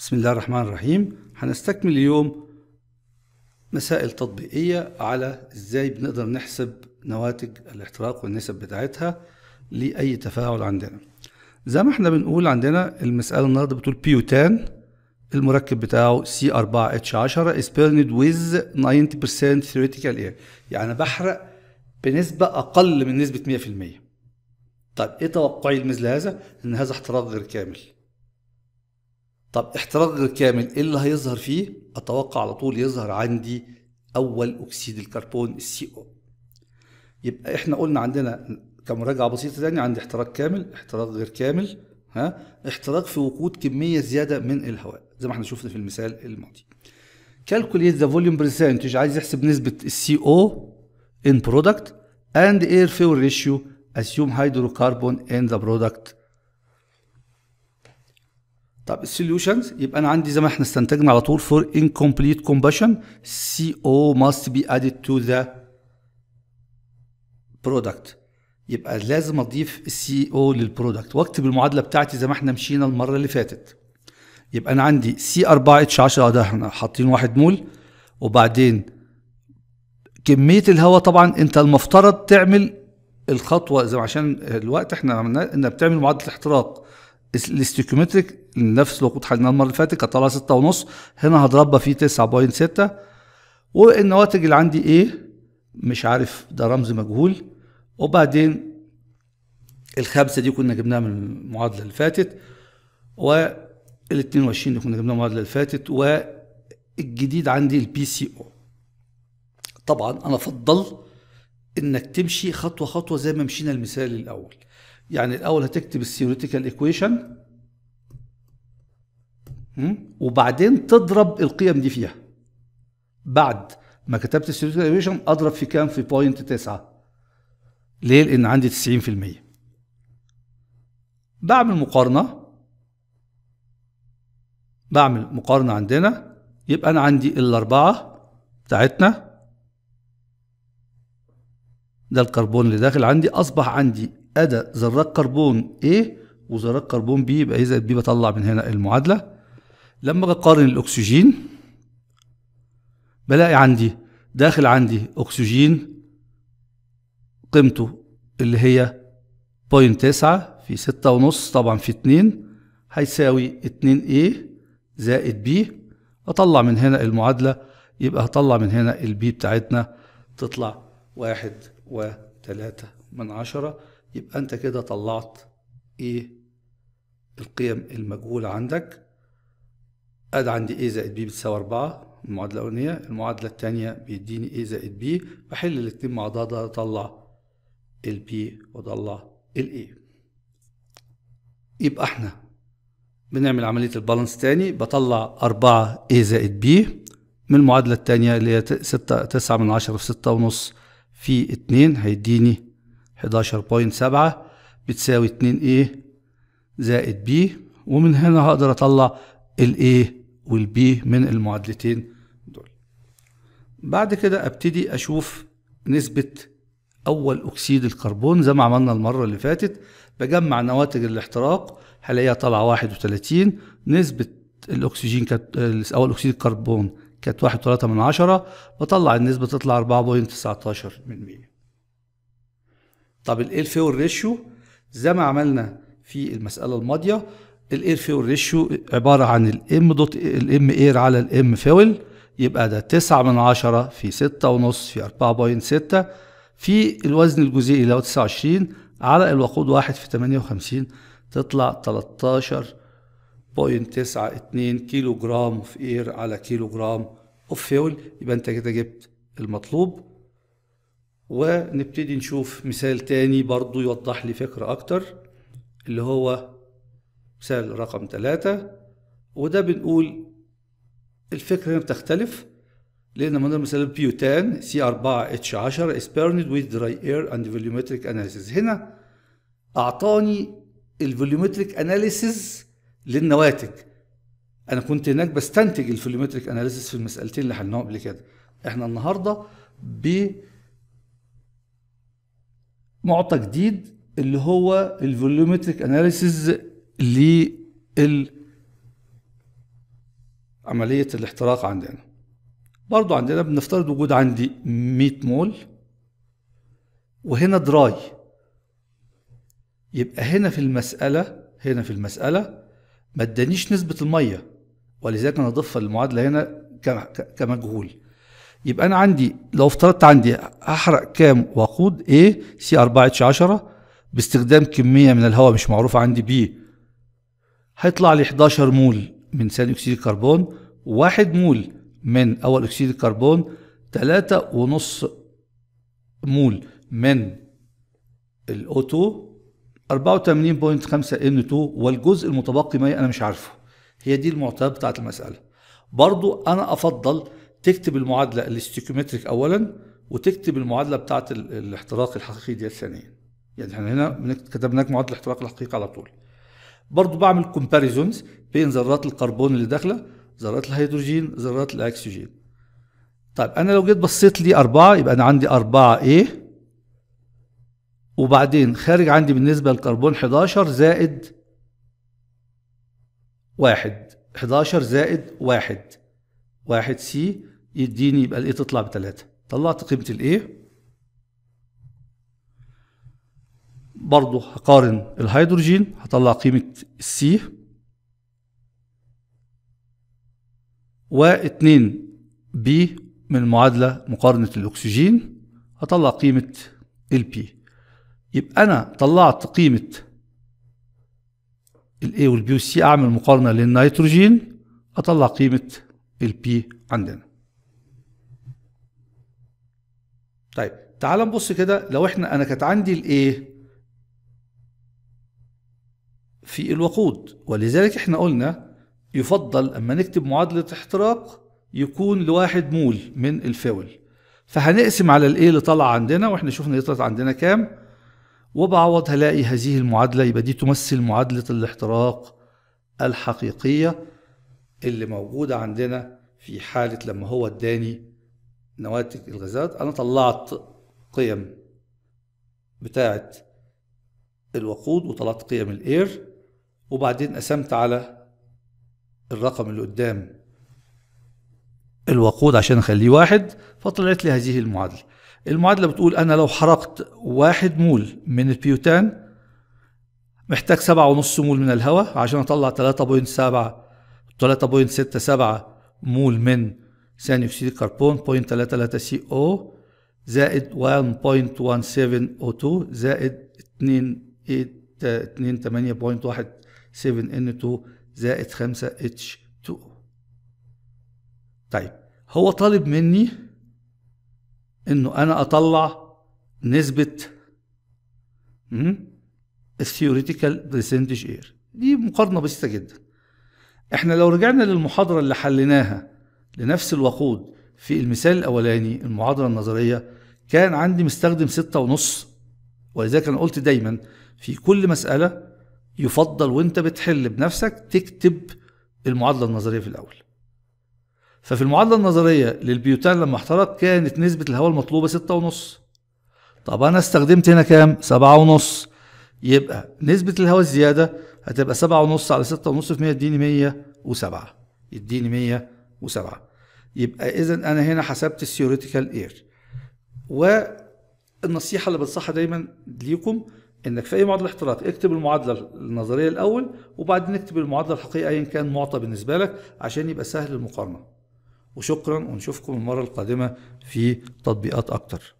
بسم الله الرحمن الرحيم. هنستكمل اليوم مسائل تطبيقية على إزاي بنقدر نحسب نواتج الاحتراق والنسب بتاعتها لأي تفاعل عندنا. زي ما إحنا بنقول عندنا المسألة النهاردة بتقول بيوتان المركب بتاعه C4H10 is burned with 90% theoretical air. يعني بحرق بنسبة أقل من نسبة 100% طيب إيه توقعي لمثل هذا؟ إن هذا احتراق غير كامل. طب احتراق غير كامل إيه اللي هيظهر فيه؟ أتوقع على طول يظهر عندي أول أكسيد الكربون السي أو. يبقى إحنا قلنا عندنا كمراجعة بسيطة تاني عندي احتراق كامل احتراق غير كامل ها؟ احتراق في وقود كمية زيادة من الهواء زي ما إحنا شفنا في المثال الماضي. Calculate the volume percentage عايز يحسب نسبة السي أو in product and air fuel ratio assume hydrocarbon in the product. طب ال solutions يبقى أنا عندي زي ما إحنا استنتجنا على طول for incomplete combustion CO must be added to the product. يبقى لازم أضيف ال CO لل product وأكتب المعادلة بتاعتي زي ما إحنا مشينا المرة اللي فاتت. يبقى أنا عندي C4H10 ده إحنا حاطين واحد مول. وبعدين كمية الهواء طبعا أنت المفترض تعمل الخطوة زي عشان الوقت إحنا عملنا إنك بتعمل معادلة احتراق. ال stoichiometric نفس الوقود حليناه المرة اللي فاتت كانت طالعة 6 ونص. هنا هضربها في 9.6 والنواتج اللي عندي A؟ مش عارف ده رمز مجهول. وبعدين الخمسة دي كنا جبناها من المعادلة اللي فاتت وال 22 اللي كنا جبناها من المعادلة اللي فاتت والجديد عندي ال B CO طبعا أنا أفضل إنك تمشي خطوة خطوة زي ما مشينا المثال الأول. يعني الأول هتكتب ال theoretical equation وبعدين تضرب القيم دي فيها. بعد ما كتبت ال theoretical equation أضرب في كام؟ في point 9 ليه؟ لأن عندي 90% بعمل مقارنة. بعمل مقارنة عندنا. يبقى أنا عندي الأربعة بتاعتنا. ده الكربون اللي داخل عندي. أصبح عندي أدى ذرات كربون A وذرات كربون B يبقى اذا B بطلع من هنا المعادلة. لما أجي اقارن الأكسجين بلاقي عندي داخل عندي أكسجين قيمته اللي هي point تسعة في ستة ونص طبعا في اتنين هيساوي اتنين A زائد B. أطلع من هنا المعادلة يبقى هطلع من هنا ال B بتاعتنا تطلع واحد وتلاتة من عشرة. يبقى انت كده طلعت إيه؟ القيم المجهولة عندك. ادي عندي A زائد B بتساوي أربعة المعادلة الأولانية المعادلة التانية بيديني A زائد B بحل الاتنين مع بعض أطلع ال B وأطلع ال A يبقى إحنا بنعمل عملية ال balance تاني بطلع أربعة A زائد B من المعادلة التانية اللي هي ستة تسعة من عشرة في ستة ونص في اتنين هيديني حداشر point سبعة بتساوي اتنين A زائد B ومن هنا هقدر أطلع ال A وال B من المعادلتين دول. بعد كده أبتدي أشوف نسبة أول أكسيد الكربون زي ما عملنا المرة اللي فاتت بجمع نواتج الاحتراق هلاقيها طالعة واحد وتلاتين نسبة الأكسجين كانت أول أكسيد الكربون كانت واحد وتلاتة من عشرة بطلع النسبة تطلع أربعة point تسعتاشر من مية. طب ال air fuel ratio زي ما عملنا في المسألة الماضية ال air fuel ratio عبارة عن ال m dot ال m air على ال m fuel يبقى ده تسعة من عشرة في ستة ونص في أربعة point ستة في الوزن الجزيئي اللي هو تسعة وعشرين على الوقود واحد في تمانية وخمسين تطلع تلاتاشر point تسعة اتنين kilogram of air على kilogram of fuel يبقى انت كده جبت المطلوب. ونبتدي نشوف مثال تاني برضو يوضح لي فكرة أكتر اللي هو مثال رقم ثلاثة وده بنقول الفكرة هنا بتختلف لأن من مثال butane C 4 H 10 is burned with dry air and volumetric analysis. هنا أعطاني ال volumetric analysis للنواتج. أنا كنت هناك بستنتج ال volumetric analysis في المسألتين اللي حلناهم قبل كده. إحنا النهارده ب معطى جديد اللي هو ال volumetric analysis لل عملية الاحتراق عندنا. برضو عندنا بنفترض وجود عندي 100 مول وهنا dry. يبقى هنا في المسألة هنا في المسألة ما ادانيش نسبة المية ولذلك أنا أضيفها للمعادلة هنا كمجهول. يبقى أنا عندي لو افترضت عندي أحرق كام وقود A C 4 H 10 باستخدام كمية من الهواء مش معروفة عندي B هيطلع لي 11 مول من ثاني أكسيد الكربون واحد مول من أول أكسيد الكربون تلاتة ونص مول من ال O 2 84.5 N 2 والجزء المتبقي مية أنا مش عارفه. هي دي المعطيات بتاعت المسألة. برضو أنا أفضل تكتب المعادلة ال stoichiometric اولا وتكتب المعادلة بتاعت الاحتراق الحقيقي دي ثانيا. يعني إحنا هنا كتبنا لك معادلة الاحتراق الحقيقي على طول. برضو بعمل comparisons بين ذرات الكربون اللي داخلة ذرات الهيدروجين ذرات الأكسجين. طيب أنا لو جيت بصيت لي أربعة يبقى أنا عندي أربعة A وبعدين خارج عندي بالنسبة للكربون 11 زائد واحد. 11 زائد واحد. واحد C يديني يبقى ال A تطلع بتلاتة. طلعت قيمة ال A برضو هقارن الهيدروجين هطلع قيمة ال C واتنين B من معادلة مقارنة الأكسجين هطلع قيمة ال B يبقى أنا طلعت قيمة ال A وال B وال C أعمل مقارنة للنيتروجين أطلع قيمة ال B عندنا. طيب تعال نبص كده. لو إحنا أنا كانت عندي الايه في الوقود ولذلك إحنا قلنا يفضل أما نكتب معادلة احتراق يكون لواحد مول من الفول فهنقسم على الايه اللي طلع عندنا وإحنا شفنا يطلع عندنا كام؟ وبعوض هلاقي هذه المعادلة يبقى دي تمثل معادلة الاحتراق الحقيقية. اللي موجودة عندنا في حالة لما هو اداني نواتج الغازات. أنا طلعت قيم بتاعة الوقود وطلعت قيم الإير وبعدين قسمت على الرقم اللي قدام الوقود عشان أخليه واحد فطلعت لي هذه المعادلة. المعادلة بتقول أنا لو حرقت واحد مول من البيوتان محتاج سبعة ونص مول من الهواء عشان أطلع تلاتة point سبعة تلاتة point ستة سبعة مول من ثاني أكسيد الكربون point تلاتة تلاتة CO زائد 1.17 O2 زائد 2 2 8.1 7N2 زائد 5H2 طيب هو طالب مني إنه أنا أطلع نسبة ال theoretical percentage air دي مقارنة بسيطة جدا. إحنا لو رجعنا للمحاضرة اللي حليناها لنفس الوقود في المثال الأولاني المعادلة النظرية كان عندي مستخدم ستة ونص ولذلك أنا قلت دايما في كل مسألة يفضل وأنت بتحل بنفسك تكتب المعادلة النظرية في الأول. ففي المعادلة النظرية للبيوتان لما احترق كانت نسبة الهواء المطلوبة ستة ونص. طب أنا استخدمت هنا كام؟ سبعة ونص. يبقى نسبة الهواء الزيادة هتبقى سبعة ونص على ستة ونص في مية يديني مية وسبعة. يديني مية وسبعة. يبقى إذا أنا هنا حسبت الثيوريتيكال اير والنصيحة اللي بنصحها دايما ليكم إنك في أي معادلة احتراق اكتب المعادلة النظرية الأول وبعدين اكتب المعادلة الحقيقية ايا كان معطى بالنسبة لك عشان يبقى سهل المقارنة. وشكرا ونشوفكم المرة القادمة في تطبيقات أكتر.